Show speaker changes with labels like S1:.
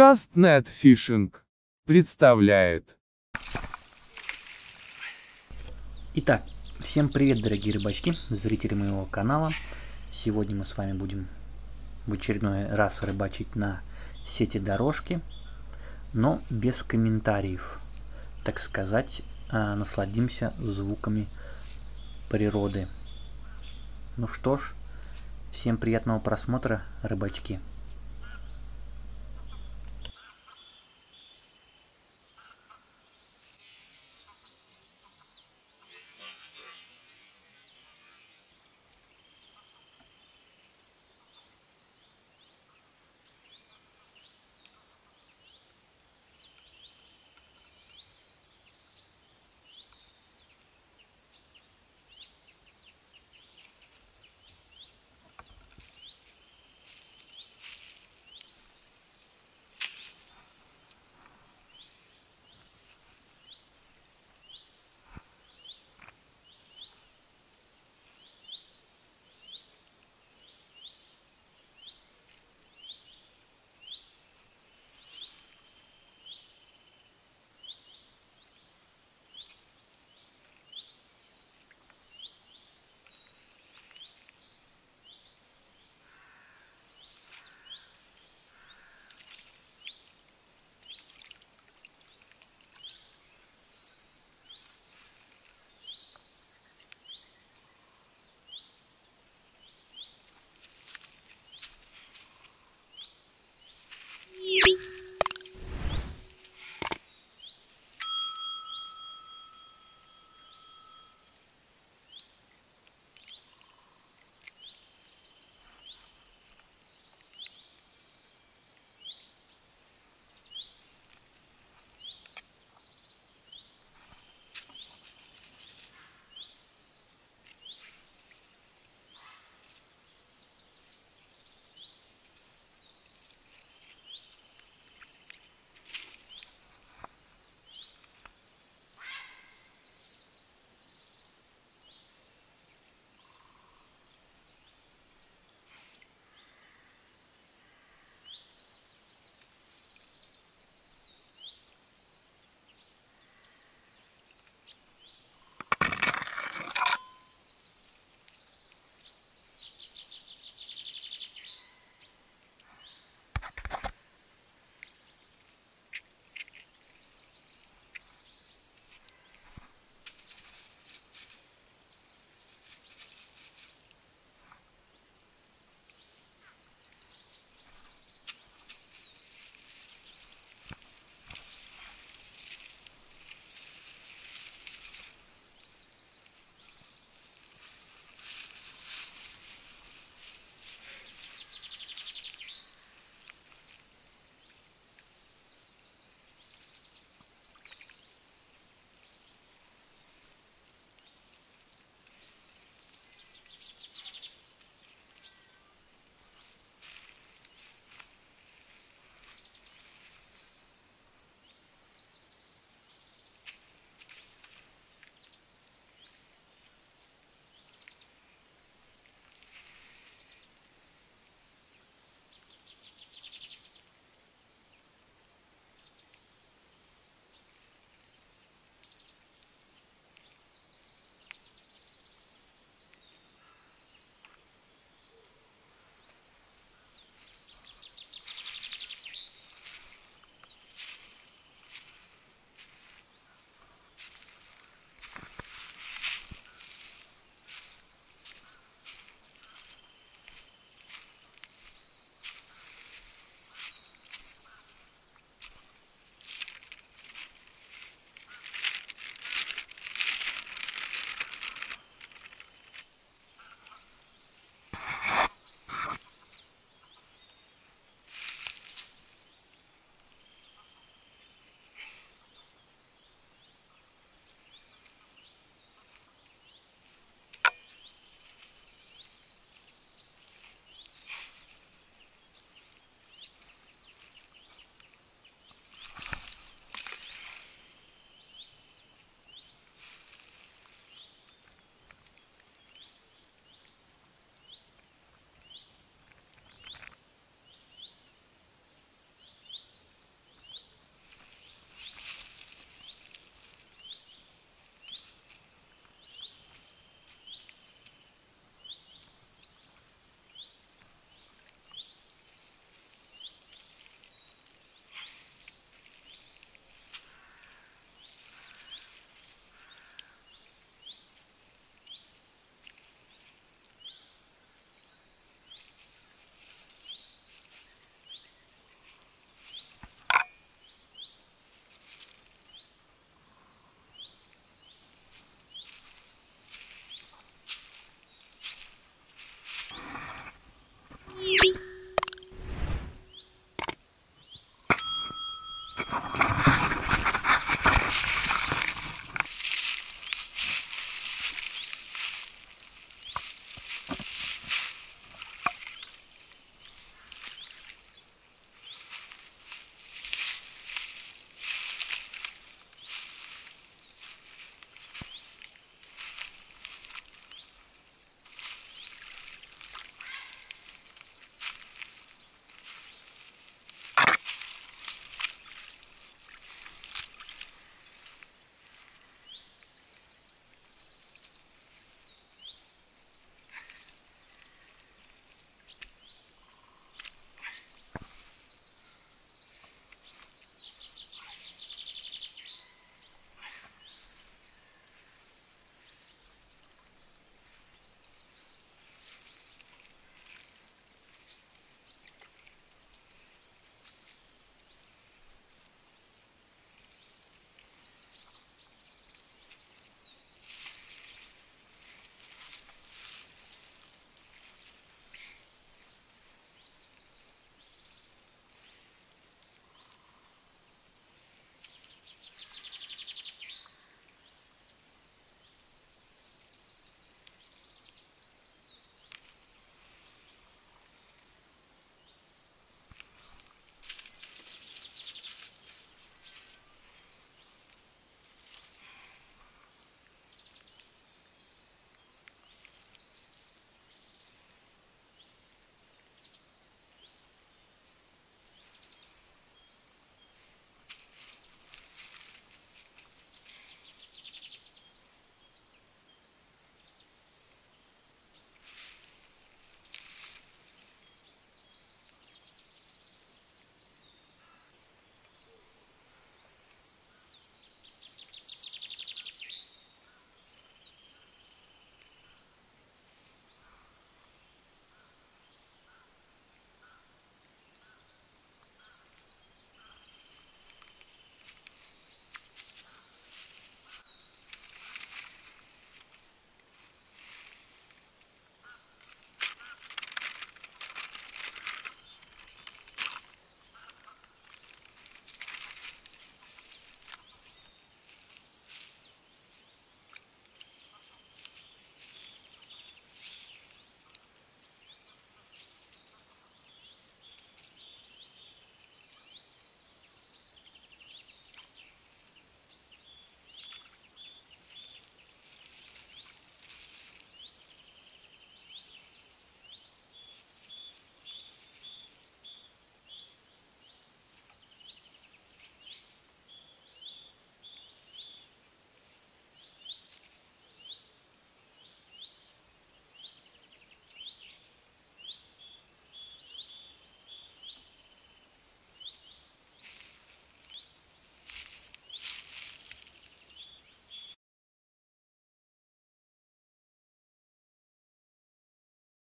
S1: Подкаст Net Fishing представляет.
S2: Итак, всем привет, дорогие рыбачки, зрители моего канала. Сегодня мы с вами будем в очередной раз рыбачить на сети дорожки, но без комментариев. Так сказать, а, насладимся звуками природы. Ну что ж, всем приятного просмотра, рыбачки.